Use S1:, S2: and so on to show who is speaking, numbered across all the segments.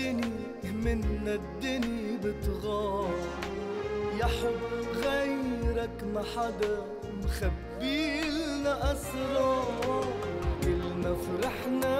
S1: الدني من الدني بتغار. يا حب غيرك ما حدا مخبي لنا
S2: أسرار.
S3: كل ما فرحنا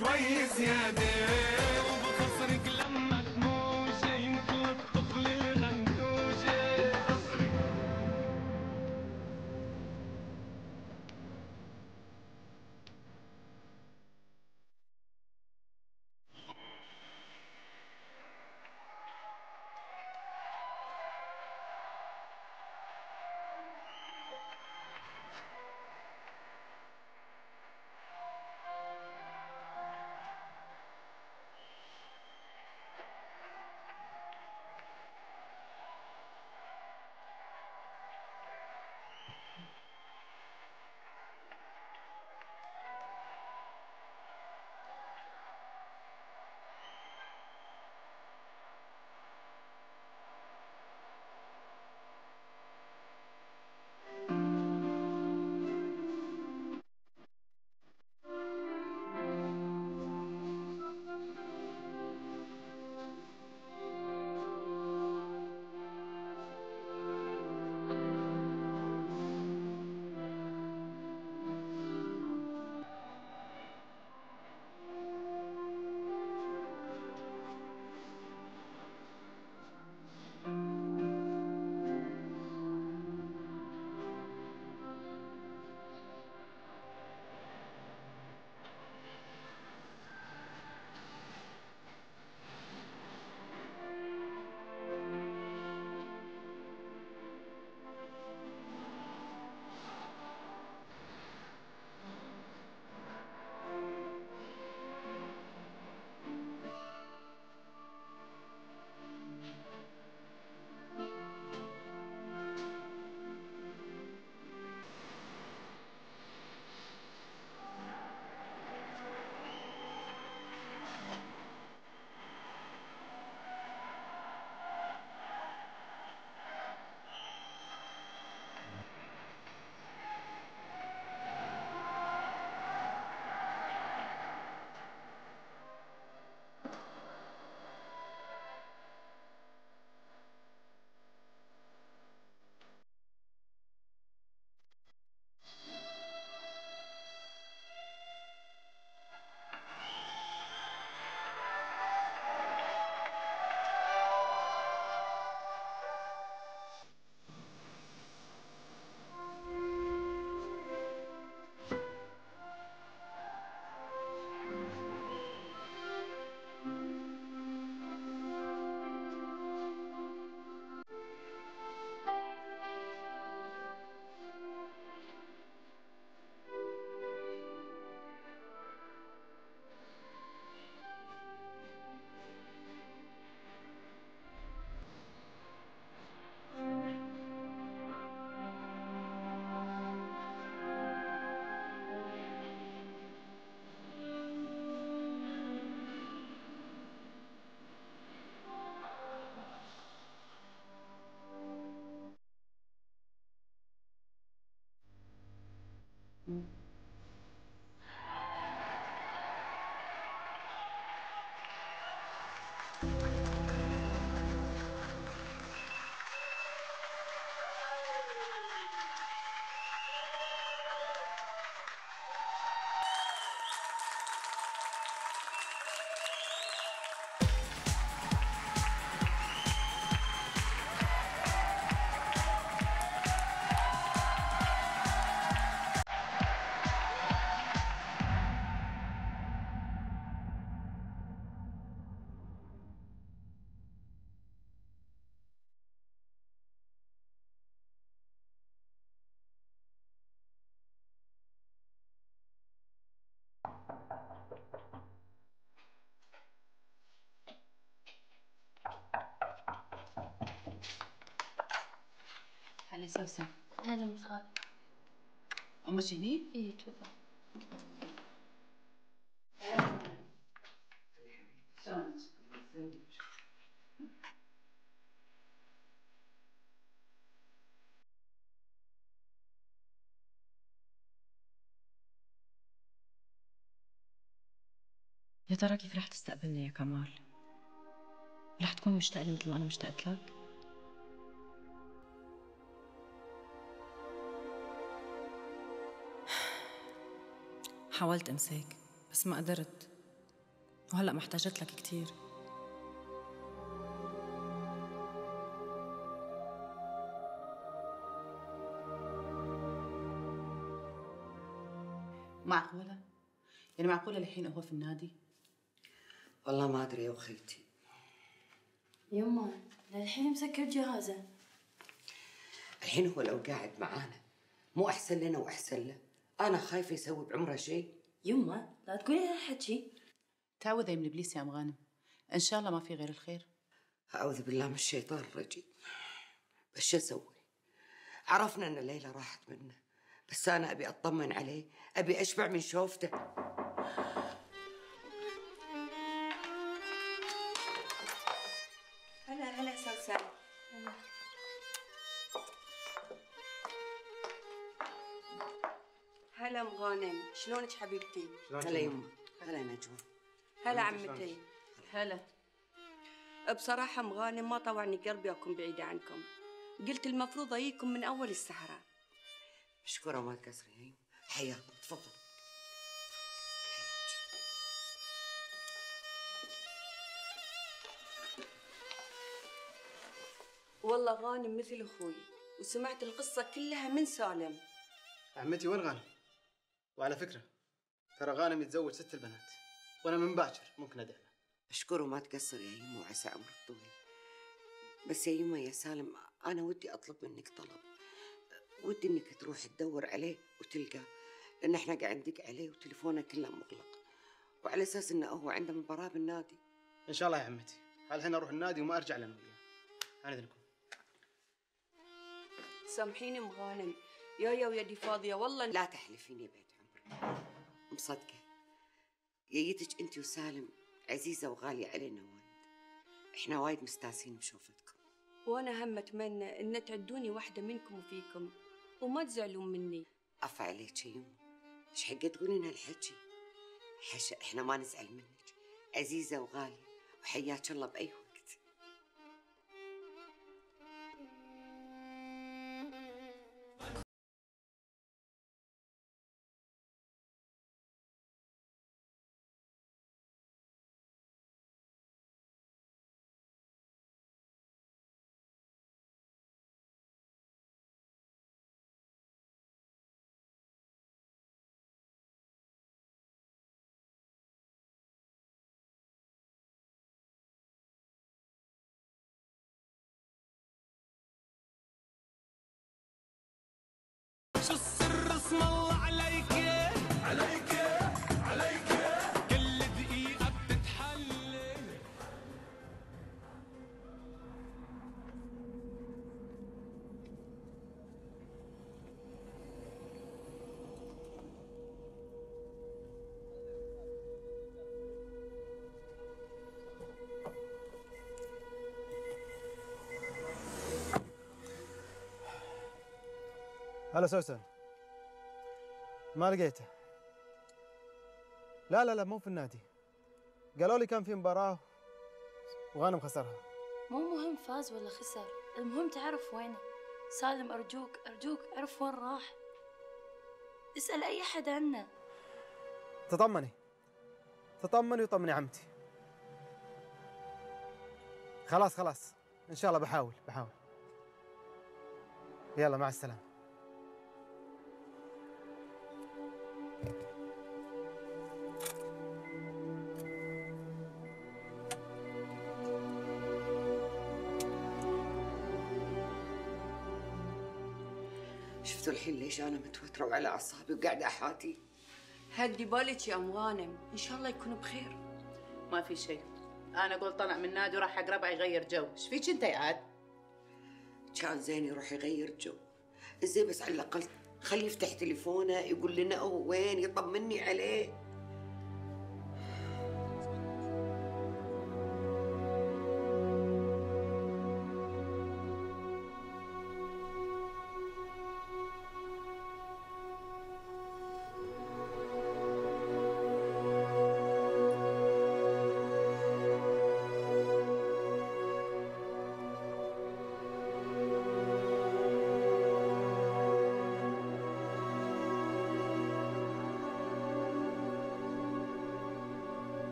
S3: شوي زيادة
S4: هلا سوسن
S5: هلا مصاب
S4: أمك هني؟
S5: إيه تفضل
S6: يا ترى كيف رح تستقبلني يا كمال؟ رح تكون مشتاق لي مثل ما أنا مشتقت لك؟ حاولت أمسك بس ما قدرت. وهلأ محتاجت لك كتير.
S4: معقولة؟ يعني معقولة الحين هو في النادي؟
S7: والله ما أدري يا أخيتي.
S5: يما للحين مسكر جهازه.
S7: الحين هو لو قاعد معانا مو أحسن لنا وأحسن له. أنا خايفة يسوي بعمره شيء.
S5: يما لا تقولي هالحكي
S4: تعوذي من إبليس يا ام غانم إن شاء الله ما في غير الخير.
S7: أعوذ بالله من الشيطان الرجيم. بس شو أسوي؟ عرفنا إن ليلى راحت منه بس أنا أبي أطمن عليه أبي أشبع من شوفته.
S8: غانم. شلونك حبيبتي؟
S7: هلا يمه هلا نجوى.
S8: هلا عمتي.
S4: هلا.
S8: بصراحة أم غانم ما طوعني قلبي أكون بعيدة عنكم. قلت المفروض أجيكم من أول السهرة.
S7: مشكورة وما تكسري يا يمه حياكم تفضل.
S8: والله غانم مثل أخوي وسمعت القصة كلها من سالم.
S9: عمتي وين غانم؟ وعلى فكرة ترى غانم يتزوج ست البنات وأنا من باكر ممكن أدعمه
S7: أشكره ما تقصر يا يمه وعسى عمرك طويل. بس يا يمه يا سالم أنا ودي أطلب منك طلب. ودي إنك تروح تدور عليه وتلقاه لأن إحنا قاعد ندق عليه وتليفونه كله مغلق. وعلى أساس إنه هو عنده مباراة بالنادي.
S9: إن شاء الله يا عمتي. الحين أروح النادي وما أرجع لنا وياه عن إذنكم
S8: سامحيني ام غانم. يايا ويدي فاضية والله
S7: لا تحلفين يا بيت عمرك مصدقة. ييتك أنت وسالم عزيزة وغالية علينا وايد. إحنا وايد مستانسين بشوفتكم.
S8: وأنا هم أتمنى إن تعدوني واحدة منكم وفيكم وما تزعلون مني.
S7: عفا عليك يمه. إيش حق تقولين هالحكي؟ حشا إحنا ما نزعل منك. عزيزة وغالية وحياك الله
S2: بأي
S9: هلا سوسن ما لقيته. لا لا لا مو في النادي. قالوا لي كان في مباراة وغانم خسرها
S5: مو مهم فاز ولا خسر المهم تعرف وينه. سالم أرجوك أرجوك عرف وين راح. اسأل أي أحد عنه.
S9: تطمني. تطمني وطمني عمتي. خلاص خلاص. إن شاء الله بحاول بحاول. يلا مع السلامة.
S7: الحين ليش أنا متوترة وعلى أعصابي وقاعدة أحاتي؟
S8: هدي بالك يا أم غانم. إن شاء الله يكون بخير.
S4: ما في شيء. أنا قلت طلع من النادي وراح حق ربع يغير جو. إيش فيك أنت يا عاد؟
S7: كان زين يروح يغير جو. إزاي بس على الأقل خليه يفتح تليفونه يقول لنا هو وين؟ يطمني عليه.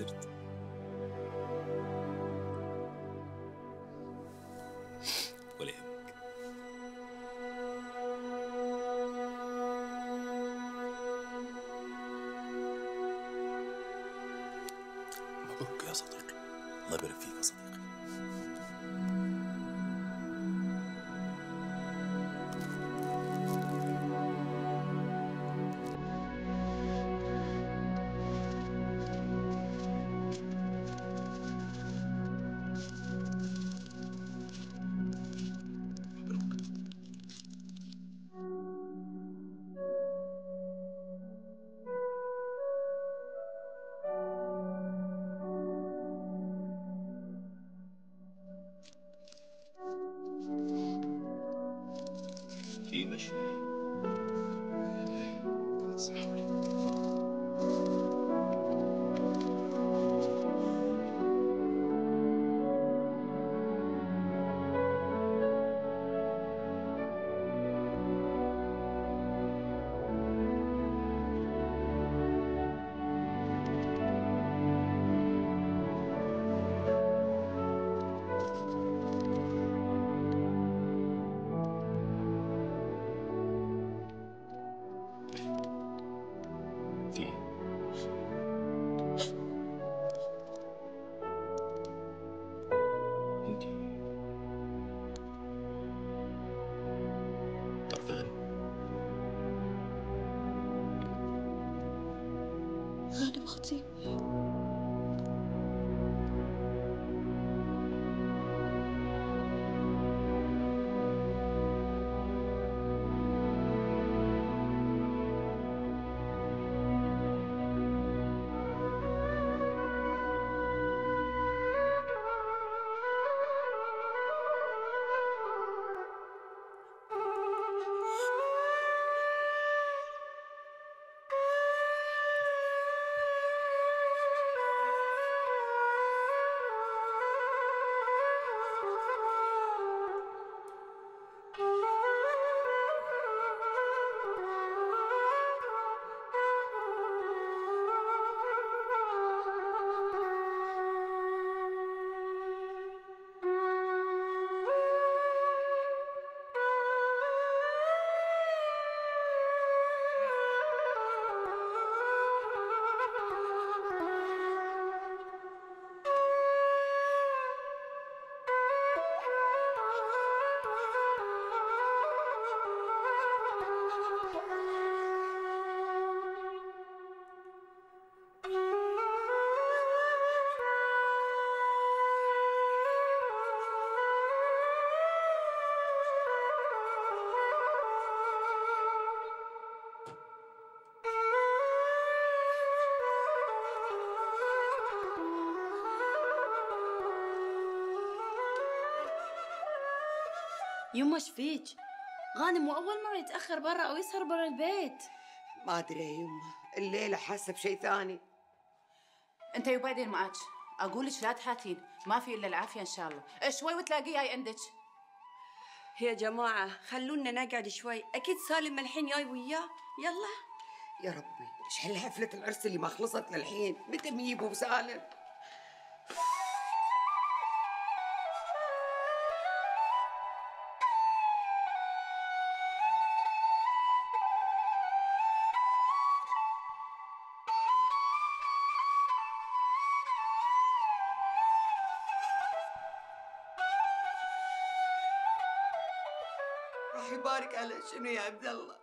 S10: خسرت ولا يهمك. مبروك يا صديقي. الله يبارك فيك يا صديقي. في
S8: يما شفيك غانم وأول مرة يتأخر برا أو يسهر برا البيت.
S7: ما أدري يا يمه الليلة حاسة بشيء ثاني.
S4: أنت وبعدين معك أقول لك لا تحاتين ما في إلا العافية إن شاء الله. شوي وتلاقيه جاي عندك؟
S8: يا جماعة خلونا نقعد شوي. أكيد سالم الحين جاي وياه. يلا.
S7: يا ربي إيش هالحفلة العرس اللي ما خلصت للحين متى ميبو سالم؟ شنو يا عبد الله؟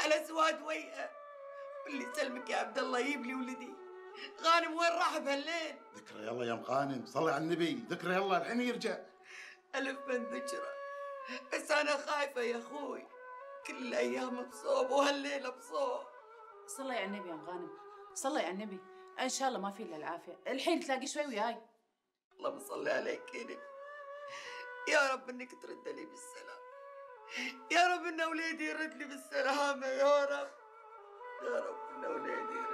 S7: على سواد ويئة. واللي يسلمك يا عبد الله يجيب لي ولدي. غانم وين راح بهالليل؟
S11: ذكرى يلا يا ام غانم صلي على النبي. ذكرى يلا الحين يرجع.
S7: ألف من ذكرى بس أنا خايفة يا أخوي. كل الأيام بصوب وهالليلة بصوب.
S4: صلي على النبي يا ام غانم صلي على النبي. إن شاء الله ما في إلا العافية. الحين تلاقي شوي وياي.
S7: اللهم صل عليك يا نبي يا رب إنك ترد لي بالسلام. يا رب إن أولادي يرد لي بالسلامة يا رب. يا رب إن أولادي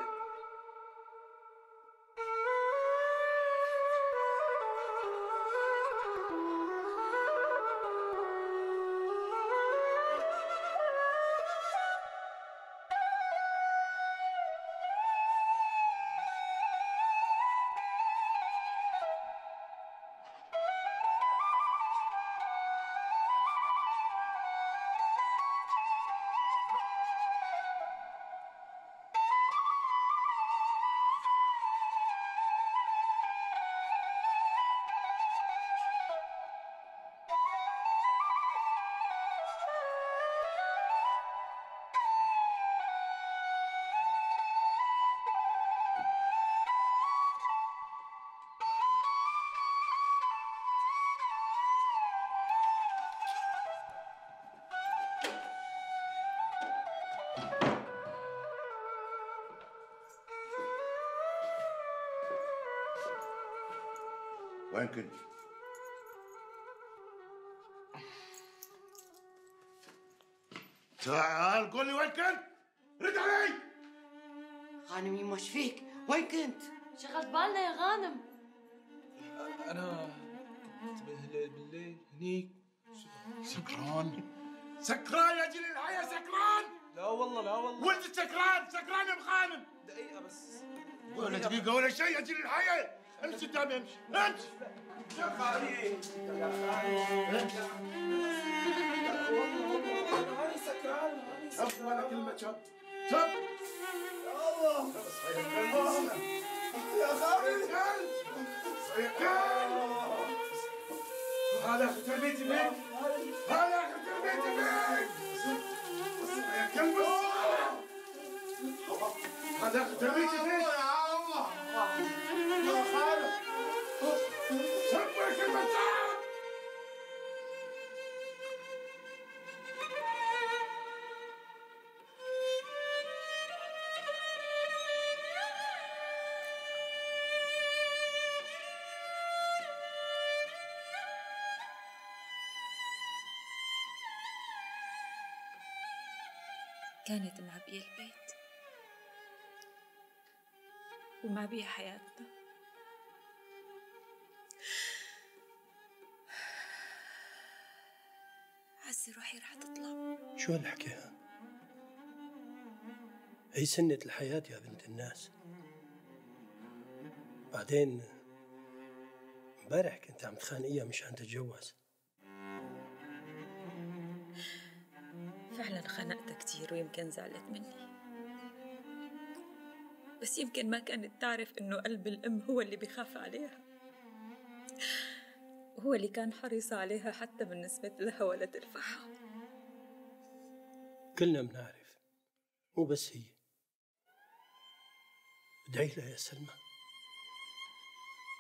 S11: وين كنت؟ تعال قول لي وين كنت؟ رد علي
S7: غانم يما إيش فيك؟ وين كنت؟
S5: شغلت بالنا يا غانم
S12: أنا كنت بالليل بالليل هنيك
S11: سكران سكران يا قليل الحيا سكران
S12: لا والله لا والله
S11: ولد سكران سكران يا ام غانم
S12: دقيقة بس
S11: ولا دقيقة ولا شيء يا جيل الحياة امشي قدامي امشي امشي
S12: يا خالي يا خالي أنا سكران
S11: شوف ولا كلمة شوف شوف
S12: يا خالي
S11: هذا أخي تربيتي بيك هذا أخي تربيتي بيك يا كلب. هذا أخي تربيتي
S13: كانت معبية البيت. ومعبية حياتنا. عزي روحي رح تطلع.
S14: شو هالحكي ها؟ هي سنة الحياة يا بنت الناس. بعدين امبارح كنت عم تخانقيها مشان تتجوز.
S13: كتير ويمكن زعلت مني. بس يمكن ما كانت تعرف إنه قلب الأم هو اللي بيخاف عليها. هو اللي كان حريص عليها حتى بالنسبة لها ولا ترفعها.
S14: كلنا بنعرف. مو بس هي. ادعي لها يا سلمى.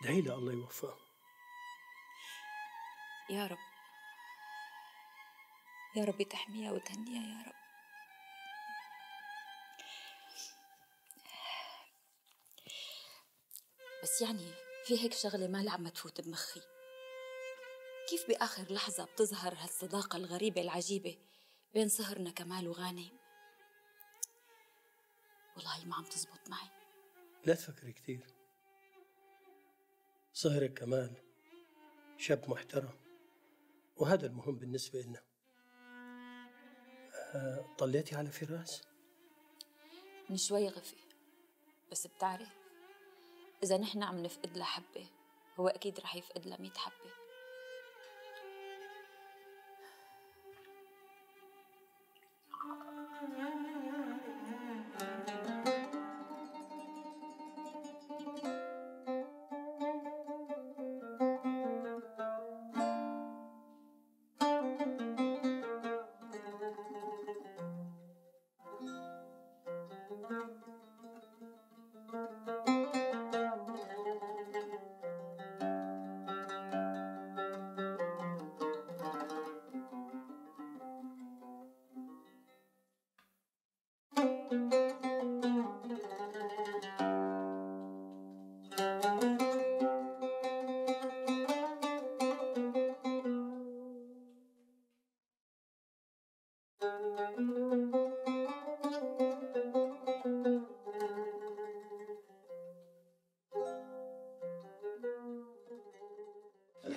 S14: ادعي لها الله يوفقها.
S13: يا رب. يا رب تحميها وتهنيها يا رب. بس يعني في هيك شغلة ما عم تفوت بمخي. كيف بآخر لحظة بتظهر هالصداقة الغريبة العجيبة بين سهرنا كمال وغانم؟ والله ما عم تزبط معي.
S14: لا تفكري كثير صهرك كمال شاب محترم وهذا المهم بالنسبة لنا. آه، طليتي على فراس؟
S13: من شوي غفي بس بتعرف إذا نحن عم نفقد لحبة هو أكيد رح يفقد لمية حبة.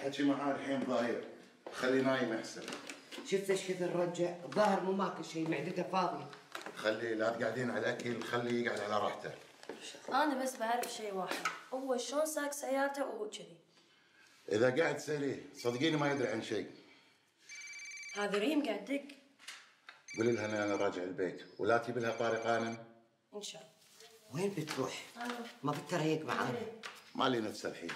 S15: الحكي معاه الحين ضايع خلي نايم أحسن.
S7: شفت إيش كثر رجع؟ الظاهر مو ماكل شيء معدته فاضية.
S15: خلي لا تقعدين على الأكل خليه يقعد على راحته.
S5: أنا بس بعرف شيء واحد. هو شلون ساق سيارته وهو كذي؟
S15: إذا قاعد تساليه صدقيني ما يدري عن شيء.
S5: هذا ريم قاعد دق.
S15: قولي لها إن أنا راجع البيت ولا تجيب لها طارق غانم
S5: إن شاء الله.
S7: وين بتروح؟ ما بترهيق معانا
S15: ما لي نفس الحين.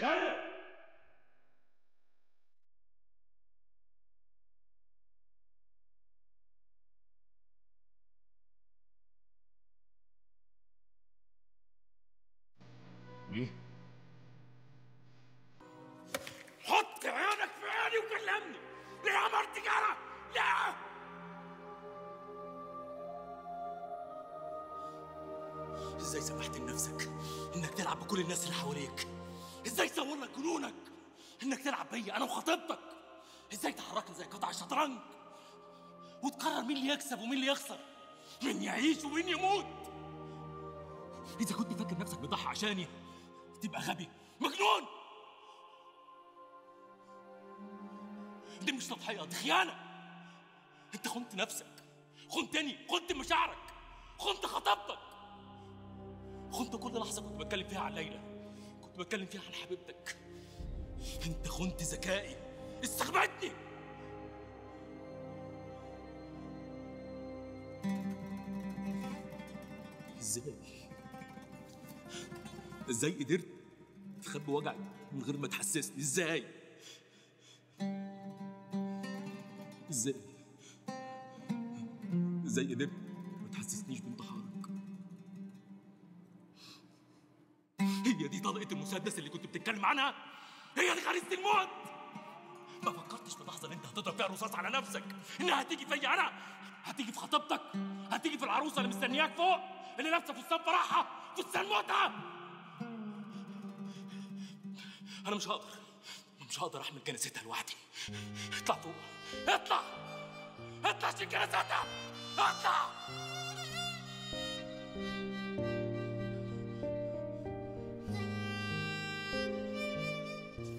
S16: غنم إيه؟ حط عينك في عيني وكلمني ليه عمرت أنا؟ لا إزاي سمحت لنفسك إنك تلعب بكل الناس اللي حواليك؟ إنك تلعب بيا أنا وخطيبتك؟ إزاي تحركني زي قطع الشطرنج؟ وتقرر مين اللي يكسب ومين اللي يخسر؟ مين يعيش ومين يموت؟ إذا كنت فاكر نفسك بتضحي عشاني تبقى غبي مجنون دي مش تضحية دي خيانة أنت خنت نفسك خنتني خنت مشاعرك خنت خطيبتك خنت كل لحظة كنت بتكلم فيها عن ليلى كنت بتكلم فيها عن حبيبتك انت خنت ذكائي. استخبتني! إزاي؟ إزاي قدرت تخبي وجعي من غير ما تحسسني؟ إزاي؟ إزاي؟ إزاي قدرت ما تحسسنيش بانتحارك هي دي طلقة المسدس اللي كنت بتتكلم عنها؟ هي دي غريزة الموت. ما فكرتش في لحظة إن أنت هتضرب فيها رصاص على نفسك. إنها هتيجي فيا أنا. هتيجي في خطيبتك. هتيجي في العروسة اللي مستنياك فوق. اللي لابسة فستان فرحها. فستان موتها. أنا مش هقدر. مش هقدر أحمل جنازتها لوحدي. اطلع فوق. اطلع. اطلع شيل جنازتها اطلع.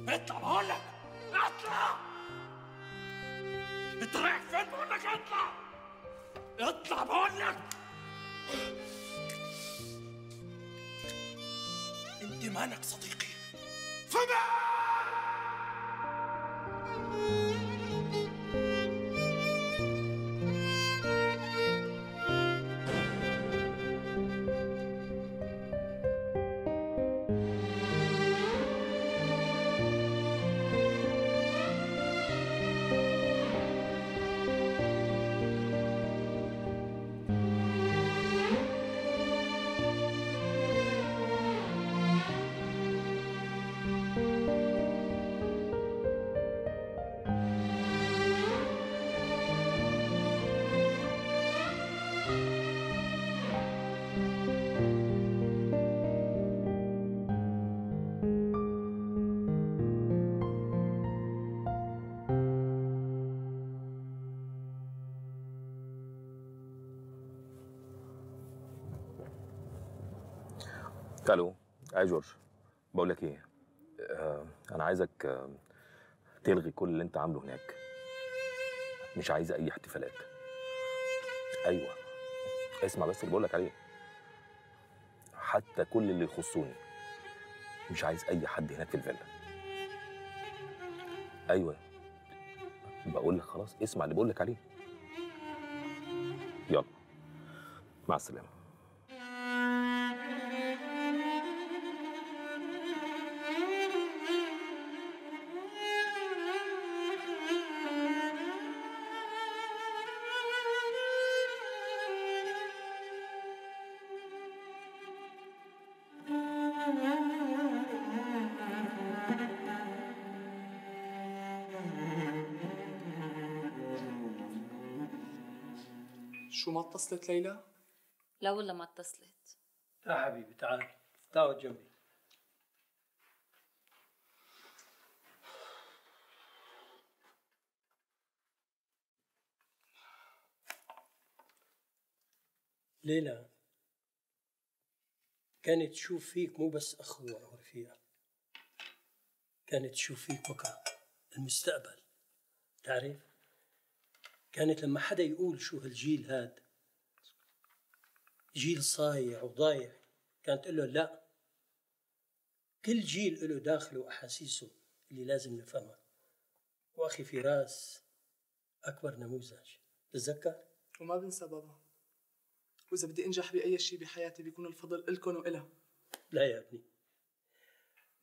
S16: اطلع بقول اطلع. انت رايح فين بقول لك اطلع. اطلع بقول لك. انت مالك صديقي؟ فما
S17: يا جورج بقول لك إيه آه أنا عايزك آه تلغي كل اللي أنت عامله هناك. مش عايزه أي احتفالات. أيوه اسمع بس اللي بقول لك عليه. حتى كل اللي يخصوني مش عايز أي حد هناك في الفيلا. أيوه بقول لك خلاص اسمع اللي بقول لك عليه. يلا مع
S18: السلامة. اتصلت ليلى؟
S5: لا والله ما اتصلت.
S14: تعال حبيبي تعال. تعال جنبي. ليلى كانت تشوف فيك؟ مو بس أخوة أو رفيقة كانت تشوف فيك بكرة المستقبل. تعرف؟ كانت لما حدا يقول شو هالجيل هاد جيل صايع وضايع كانت تقول له لا. كل جيل له داخله وأحاسيسه اللي لازم نفهمها. وأخي فراس أكبر نموذج. تتذكر؟
S18: وما بنسى بابا. وإذا بدي أنجح بأي شيء بحياتي بيكون الفضل إلكم وإلها.
S14: لا يا ابني.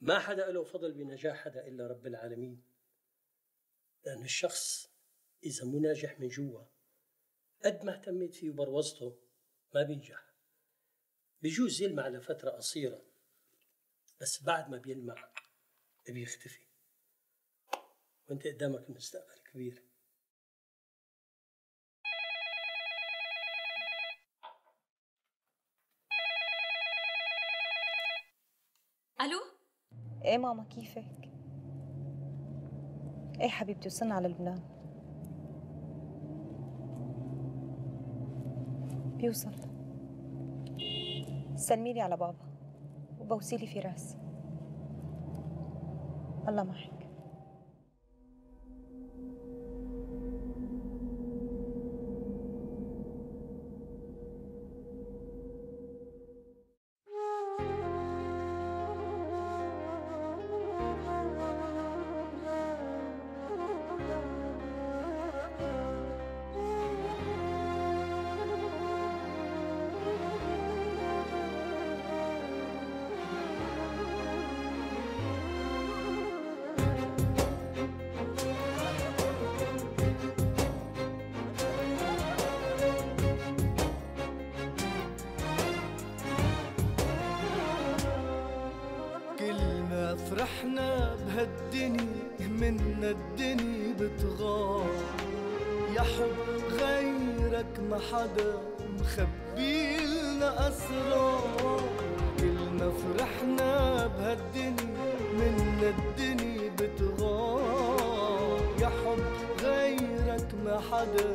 S14: ما حدا له فضل بنجاح حدا إلا رب العالمين. لأن الشخص إذا مو ناجح من جوا قد ما اهتميت فيه وبروزته ما بينجح. بجوز يلمع لفترة قصيرة بس بعد ما بيلمع بيختفي. وانت قدامك المستقبل كبير.
S13: ألو؟
S19: إيه ماما كيفك؟ إيه حبيبتي وصلنا على لبنان. بيوصل سلميلي على بابا وبوسيلي فراس الله معك
S1: منا الدنيا بتغار. يا حب غيرك ما حدا مخبيلنا أسرار. كلنا فرحنا بهالدنيا منا الدنيا بتغار. يا حب غيرك ما حدا